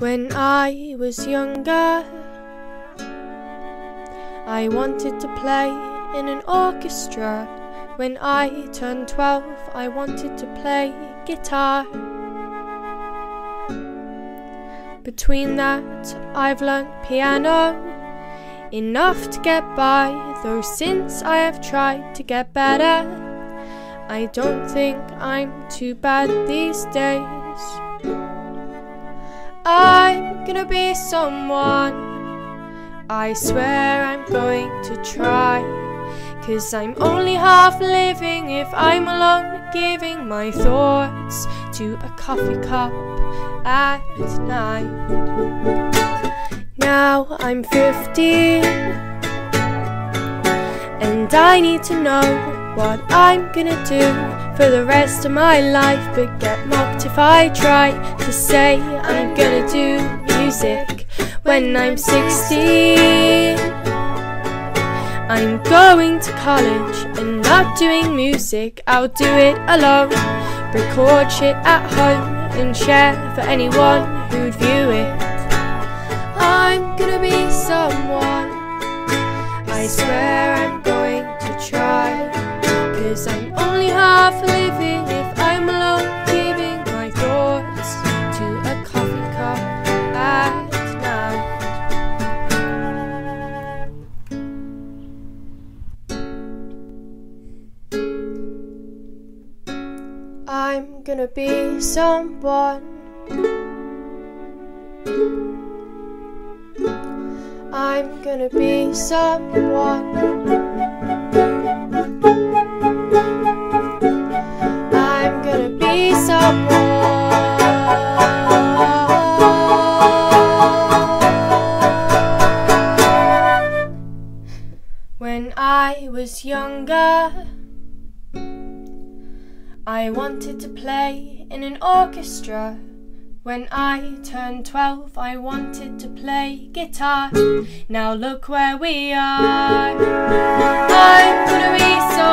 When I was younger, I wanted to play in an orchestra. When I turned 12, I wanted to play guitar. Between that, I've learnt piano enough to get by, though since I have tried to get better, I don't think I'm too bad these days. I'm gonna be someone. I swear I'm going to try. Cause I'm only half living if I'm alone, giving my thoughts to a coffee cup at night. Now I'm 15, and I need to know what I'm gonna do for the rest of my life. But get mocked if I try to say I'm gonna do music when I'm 16. I'm going to college and not doing music, I'll do it alone. Record shit at home and share for anyone who'd view it. I'm gonna be someone. I swear I'm going I'm gonna be someone. I'm gonna be someone. I'm gonna be someone. When I was younger, I wanted to play in an orchestra. When I turned 12, I wanted to play guitar. Now look where we are. I'm gonna be someone.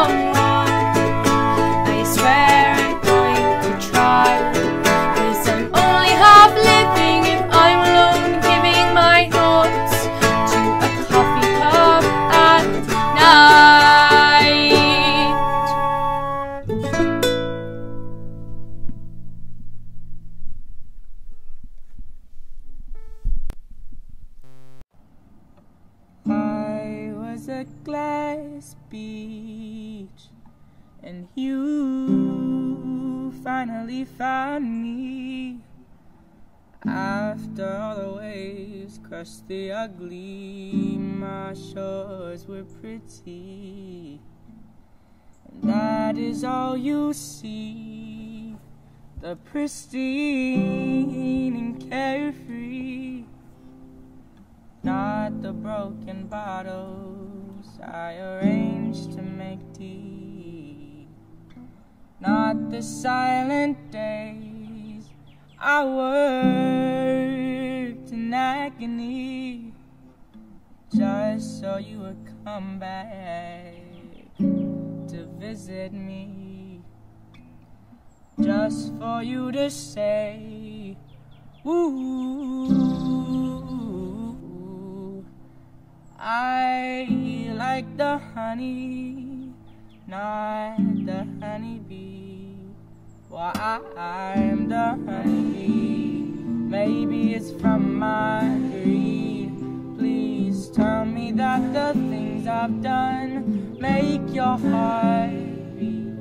Glass beach, and you finally found me. After all the waves crushed the ugly, my shores were pretty. And that is all you see the pristine and carefree. Not the broken bottles I arranged to make tea. Not the silent days I worked in agony. Just so you would come back to visit me. Just for you to say, Ooh, like the honey, not the honeybee. Well, I'm the honeybee. Maybe it's from my greed. Please tell me that the things I've done make your heart beat.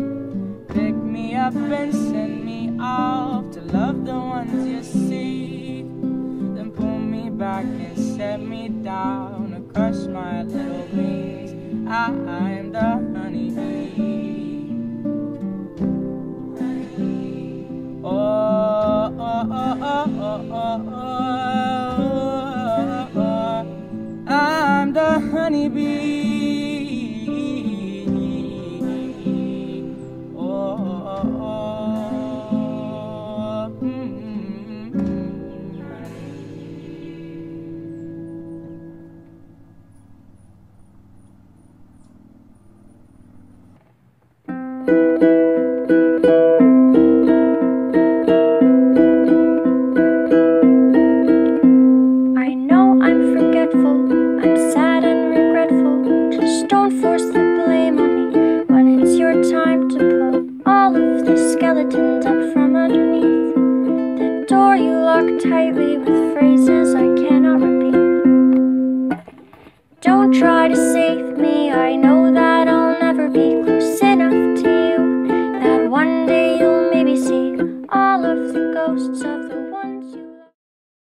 Pick me up and send me off to love the ones you see. Then pull me back and set me down to crush my little wings. skeletons up from underneath. The door you lock tightly with phrases I cannot repeat. Don't try to save me, I know.